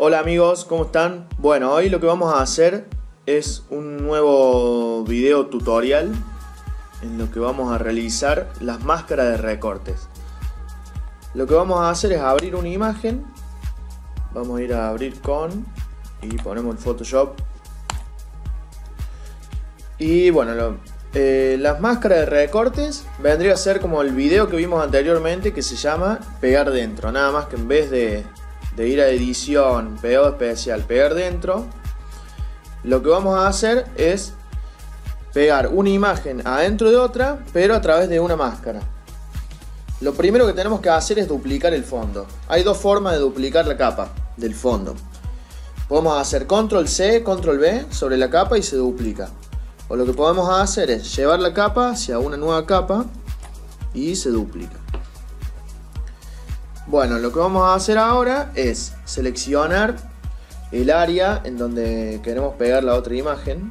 Hola amigos, ¿cómo están? Bueno, hoy lo que vamos a hacer es un nuevo video tutorial en lo que vamos a realizar las máscaras de recortes. Lo que vamos a hacer es abrir una imagen. Vamos a ir a abrir con y ponemos el Photoshop. Y bueno, eh, las máscaras de recortes vendría a ser como el video que vimos anteriormente que se llama pegar dentro. Nada más que en vez de, de ir a edición, pegado especial, pegar dentro, lo que vamos a hacer es pegar una imagen adentro de otra, pero a través de una máscara. Lo primero que tenemos que hacer es duplicar el fondo. Hay dos formas de duplicar la capa del fondo. Podemos hacer control C, control V sobre la capa y se duplica. O lo que podemos hacer es llevar la capa hacia una nueva capa y se duplica. Bueno, lo que vamos a hacer ahora es seleccionar el área en donde queremos pegar la otra imagen.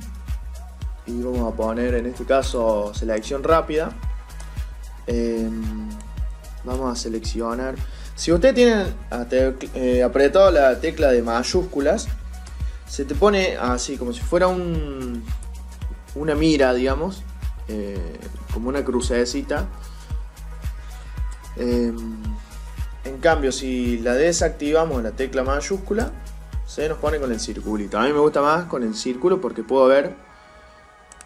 Y vamos a poner en este caso selección rápida. Em, vamos a seleccionar. Si usted tiene eh, apretado la tecla de mayúsculas, se te pone así como si fuera un, una mira, digamos, eh, como una crucecita. En cambio, si la desactivamos la tecla mayúscula, se nos pone con el circulito. A mí me gusta más con el círculo porque puedo ver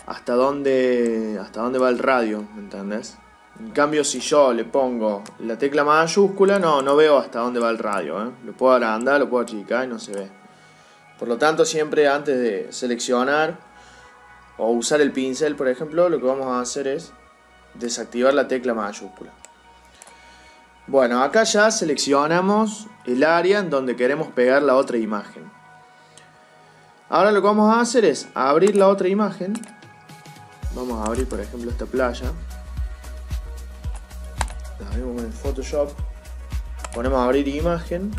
hasta dónde, hasta dónde va el radio, ¿me entendés? En cambio, si yo le pongo la tecla mayúscula, no, no veo hasta dónde va el radio. ¿eh? Lo puedo agrandar, lo puedo achicar y no se ve. Por lo tanto, siempre antes de seleccionar o usar el pincel, por ejemplo, lo que vamos a hacer es desactivar la tecla mayúscula. Bueno, acá ya seleccionamos el área en donde queremos pegar la otra imagen. Ahora lo que vamos a hacer es abrir la otra imagen. Vamos a abrir, por ejemplo, esta playa. La abrimos en Photoshop. Ponemos abrir imagen.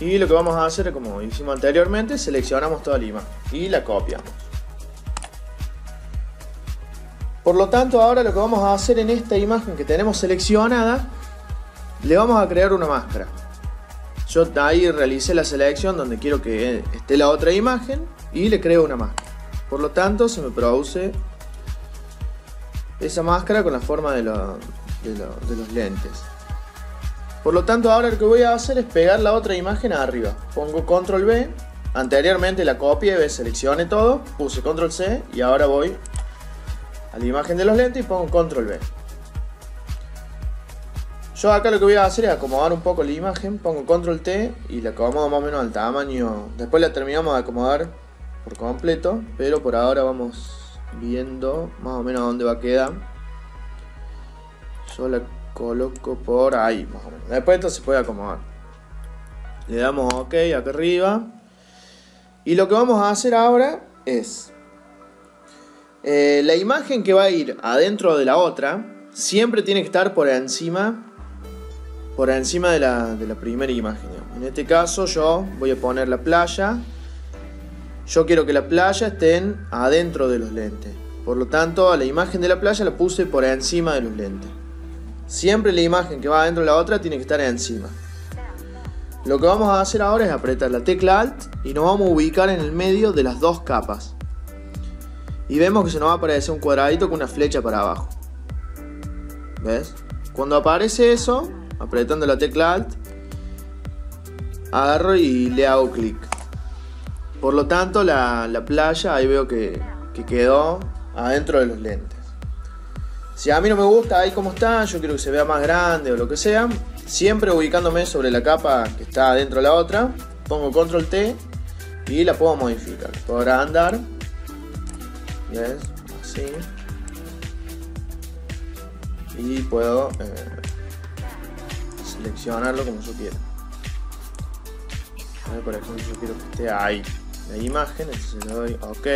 Y lo que vamos a hacer, como hicimos anteriormente, seleccionamos toda la imagen y la copiamos. Por lo tanto, ahora lo que vamos a hacer en esta imagen que tenemos seleccionada, le vamos a crear una máscara. Yo ahí realicé la selección donde quiero que esté la otra imagen y le creo una máscara. Por lo tanto, se me produce esa máscara con la forma de, los lentes. Por lo tanto, ahora lo que voy a hacer es pegar la otra imagen arriba. Pongo control B. Anteriormente la copié, seleccioné todo, puse control C y ahora voy a la imagen de los lentes y pongo control B. Yo acá lo que voy a hacer es acomodar un poco la imagen, pongo control T y la acomodo más o menos al tamaño. Después la terminamos de acomodar por completo, pero por ahora vamos viendo más o menos dónde va a quedar. Yo la coloco por ahí más o menos. Después esto se puede acomodar. Le damos OK acá arriba. Y lo que vamos a hacer ahora es eh, la imagen que va a ir adentro de la otra siempre tiene que estar por encima por encima de la, primera imagen. En este caso yo voy a poner la playa. Yo quiero que la playa estén adentro de los lentes. Por lo tanto, a la imagen de la playa la puse por encima de los lentes. Siempre la imagen que va adentro de la otra tiene que estar encima. Lo que vamos a hacer ahora es apretar la tecla Alt y nos vamos a ubicar en el medio de las dos capas y vemos que se nos va a aparecer un cuadradito con una flecha para abajo. ¿Ves? Cuando aparece eso, apretando la tecla Alt, agarro y le hago clic. Por lo tanto, la, playa ahí veo que, que, quedó adentro de los lentes. Si a mí no me gusta ahí como está, yo quiero que se vea más grande o lo que sea, siempre ubicándome sobre la capa que está adentro de la otra, pongo control T y la puedo modificar. Podrá andar Así. Y puedo eh, seleccionarlo como yo quiera. Por ejemplo, yo quiero que esté ahí la imagen, entonces le doy OK.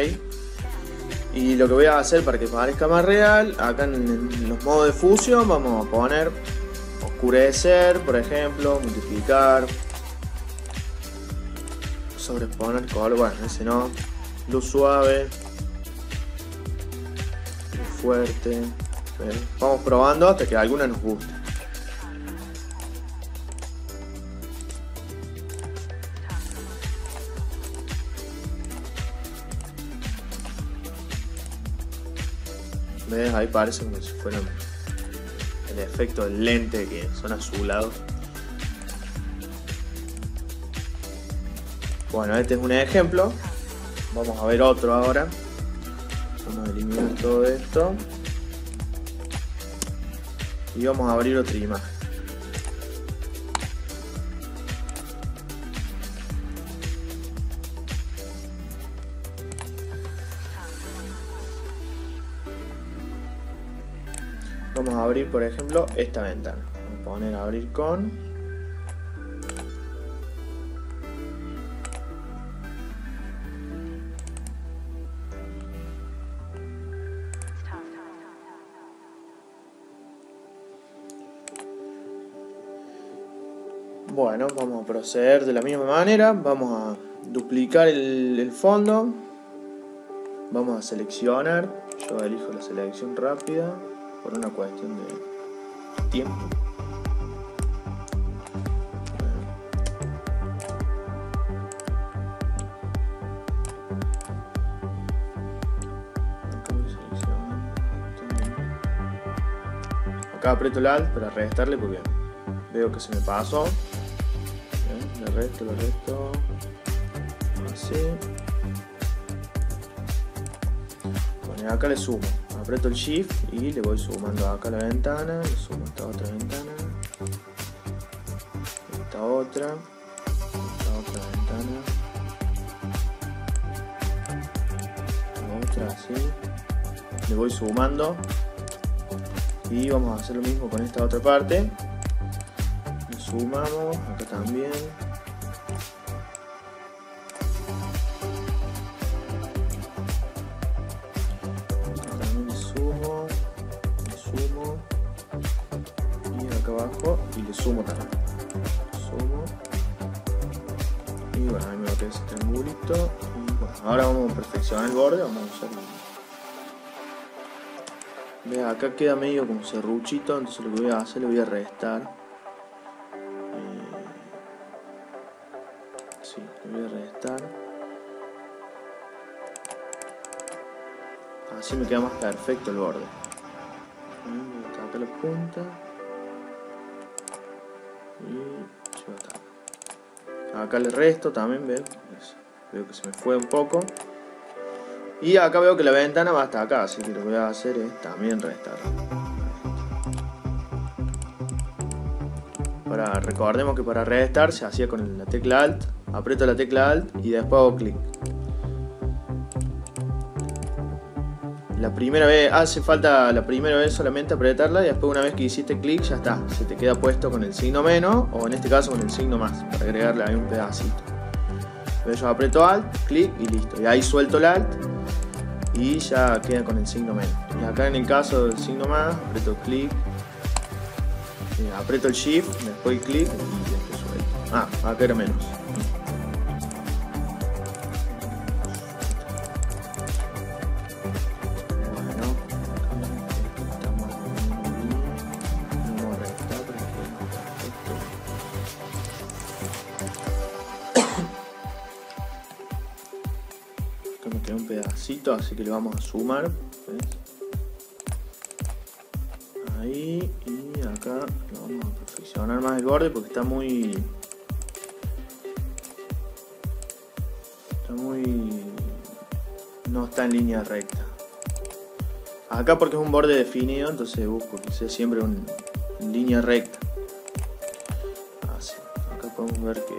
Y lo que voy a hacer para que parezca más real, acá en, los modos de fusión vamos a poner oscurecer, por ejemplo, multiplicar, sobreponer color, bueno, ese no, luz suave, fuerte. ¿Ven? Vamos probando hasta que alguna nos guste. ¿Ves? Ahí parece como si fueran el efecto del lente que son azulados. Bueno, este es un ejemplo. Vamos a ver otro ahora. Vamos a eliminar todo esto. Y vamos a abrir otra imagen. Vamos a abrir, por ejemplo, esta ventana. Vamos a poner abrir con. Proceder de la misma manera. Vamos a duplicar el, fondo. Vamos a seleccionar. Yo elijo la selección rápida por una cuestión de tiempo. Acá aprieto el Alt para restarle porque veo que se me pasó. Le resto, le resto. Así. Acá le sumo. Aprieto el shift y le voy sumando acá la ventana, le sumo esta otra ventana, esta otra, esta otra ventana, esta otra así, le voy sumando. Y vamos a hacer lo mismo con esta otra parte, sumamos, acá también. Y le sumo también. Sumo. Y bueno, ahí me va a quedar ese triangulito. Y bueno, ahora vamos a perfeccionar el borde, vamos a usar Ve, acá queda medio como serruchito, entonces lo que voy a hacer, le voy a restar. Eh, sí, le voy a restar. Así me queda más perfecto el borde. Acá la punta y acá. le resto también veo. Veo que se me fue un poco. Y acá veo que la ventana va hasta acá así que lo que voy a hacer es también restar. Para recordemos que para restar se hacía con la tecla alt. Aprieto la tecla alt y después hago clic La primera vez, hace falta la primera vez solamente apretarla y después una vez que hiciste clic ya está, se te queda puesto con el signo menos o en este caso con el signo más para agregarle ahí un pedacito. Entonces yo aprieto alt, clic y listo. Y ahí suelto el alt y ya queda con el signo menos. Y acá en el caso del signo más, aprieto clic, eh, aprieto el shift, después clic y después suelto. Ah, acá era menos. Así que le vamos a sumar. Ahí y acá lo vamos a perfeccionar más el borde porque está muy... Está muy... No está en línea recta. Acá porque es un borde definido, entonces busco que sea siempre en línea recta. Así. Acá podemos ver que...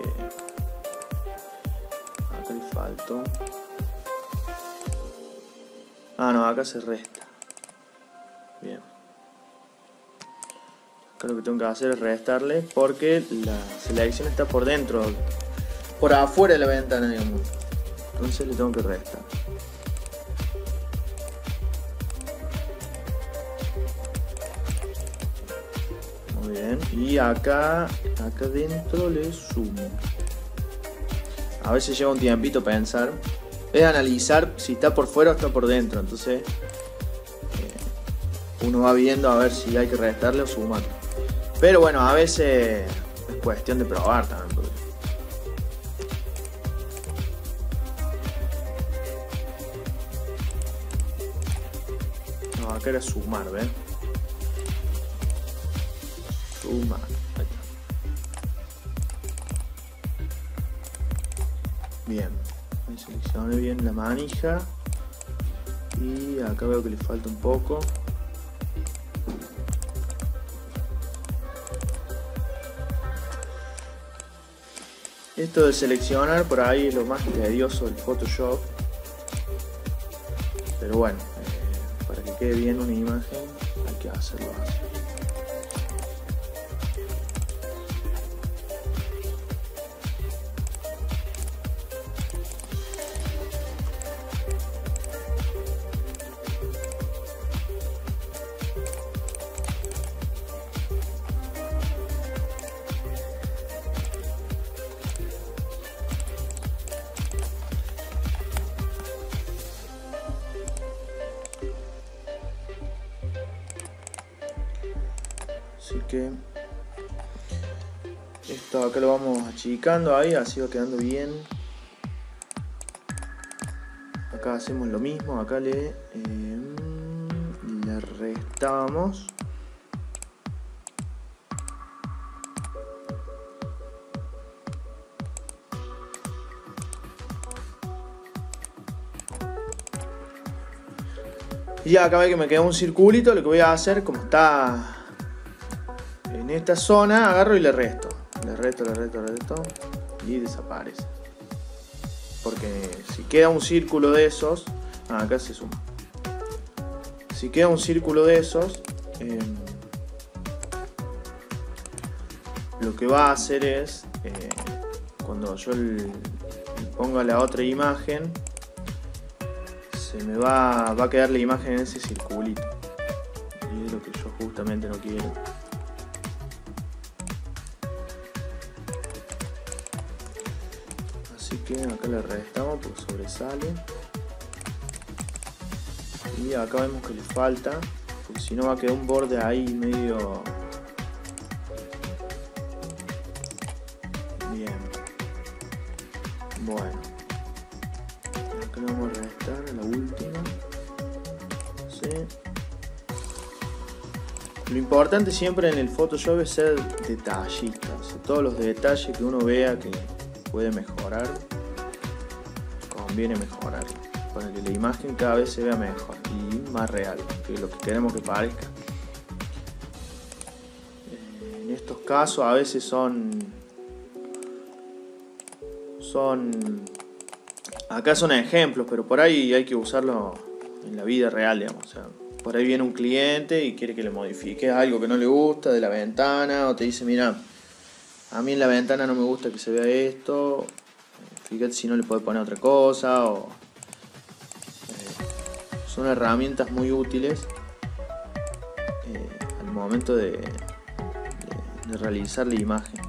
Acá le faltó. Ah, no, acá se resta. Bien. Acá lo que tengo que hacer es restarle porque la selección está por dentro, por afuera de la ventana, digamos. Entonces le tengo que restar. Muy bien. Y acá, acá dentro le sumo. A veces lleva un tiempito pensar es analizar si está por fuera o está por dentro. Entonces eh, uno va viendo a ver si hay que restarle o sumar. Pero bueno, a veces es cuestión de probar también. No, acá era sumar, ¿ven? Sumar. Bien. Ahí seleccioné bien la manija. Y acá veo que le falta un poco. Esto de seleccionar por ahí es lo más tedioso del Photoshop. Pero bueno, eh, para que quede bien una imagen hay que hacerlo así. Así que esto acá lo vamos achicando ahí, así va quedando bien. Acá hacemos lo mismo, acá le, le restamos. Y acá ve que me queda un circulito, lo que voy a hacer, como está esta zona, agarro y le resto. Le resto, le resto, le resto. Y desaparece. Porque si queda un círculo de esos... Ah, acá se suma. Si queda un círculo de esos... eh, lo que va a hacer es... eh, cuando yo le ponga la otra imagen... Se me va, va a quedar la imagen en ese circulito. Y es lo que yo justamente no quiero. Acá le restamos porque sobresale. Y acá vemos que le falta. Porque si no va a quedar un borde ahí medio... Bien. Bueno. Acá le vamos a restar a la última. Sí. Lo importante siempre en el Photoshop es ser detallista. todos los detalles que uno vea que puede mejorar, conviene mejorar. Para que la imagen cada vez se vea mejor y más real, que lo que queremos que parezca. En estos casos a veces son. Son. Acá son ejemplos, pero por ahí hay que usarlo en la vida real, digamos. O sea, por ahí viene un cliente y quiere que le modifique algo que no le gusta de la ventana, o te dice, mira, a mí en la ventana no me gusta que se vea esto, fíjate si no le puedes poner otra cosa, o... eh, son herramientas muy útiles eh, al momento de, de- de realizar la imagen.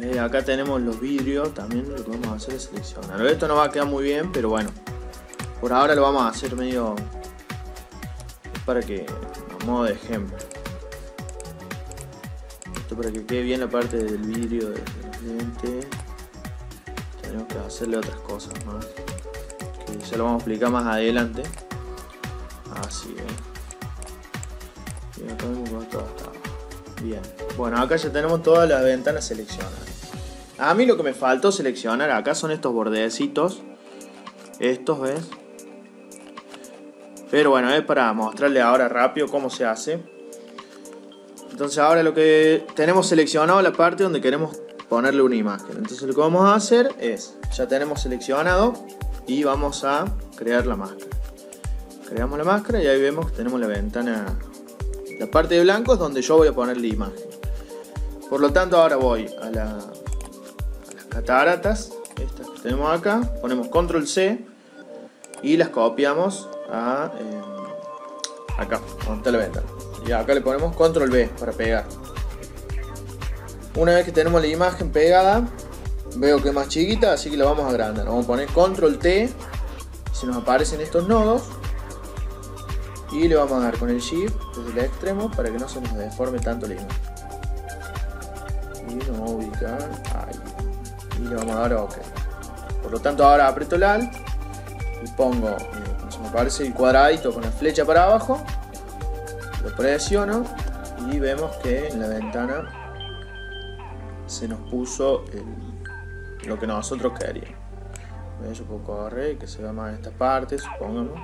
Eh, acá tenemos los vidrios, también lo que vamos a hacer es seleccionar. Esto no va a quedar muy bien, pero bueno, por ahora lo vamos a hacer medio para que, a modo de ejemplo. Esto para que quede bien la parte del vidrio del lente. Tenemos que hacerle otras cosas más. Que ya lo vamos a explicar más adelante. Así, ¿eh? Y acá que todo está bien. Bueno, acá ya tenemos todas las ventanas seleccionadas. A mí lo que me faltó seleccionar acá son estos bordecitos. Estos, ¿ves? Pero bueno, es para mostrarle ahora rápido cómo se hace. Entonces ahora lo que tenemos seleccionado la parte donde queremos ponerle una imagen. Entonces lo que vamos a hacer es, ya tenemos seleccionado y vamos a crear la máscara. Creamos la máscara y ahí vemos que tenemos la ventana, la parte de blanco es donde yo voy a poner la imagen. Por lo tanto ahora voy a, a las cataratas, estas que tenemos acá, ponemos control C y las copiamos a eh, acá, donde está. Y acá le ponemos control B para pegar. Una vez que tenemos la imagen pegada, veo que es más chiquita, así que la vamos a agrandar. Vamos a poner control T, se nos aparecen estos nodos. Y le vamos a dar con el Shift desde el extremo para que no se nos deforme tanto la imagen. Y nos vamos a ubicar ahí. Y le vamos a dar OK. Por lo tanto ahora aprieto el Alt y pongo, me aparece el cuadradito con la flecha para abajo. Lo presiono y vemos que en la ventana se nos puso lo que nosotros queríamos. Yo puedo correr que se vea más esta parte, supongamos.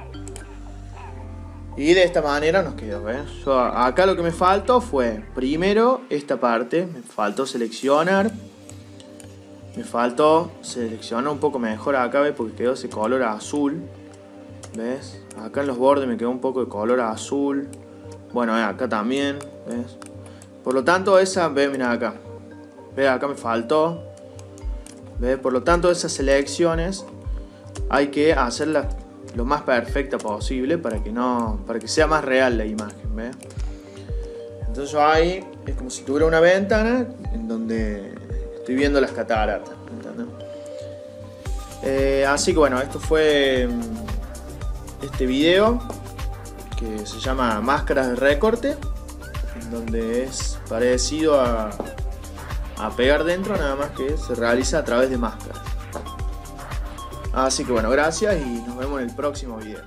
Y de esta manera nos quedó, acá lo que me faltó fue, primero, esta parte, me faltó seleccionar. Me faltó seleccionar un poco mejor acá, ¿ves? Porque quedó ese color azul. ¿Ves? Acá en los bordes me quedó un poco de color azul. Bueno, acá también, ¿ves? Por lo tanto, esa, ve, mira acá. Ve, acá me faltó. ¿Ves? Por lo tanto, esas selecciones hay que hacerlas lo más perfecta posible para que no para que sea más real la imagen ¿ves? entonces ahí es como si tuviera una ventana en donde estoy viendo las cataratas eh, así que bueno esto fue mm, este video que se llama máscaras de recorte donde es parecido a, a pegar dentro nada más que se realiza a través de máscaras Así que bueno, gracias y nos vemos en el próximo video.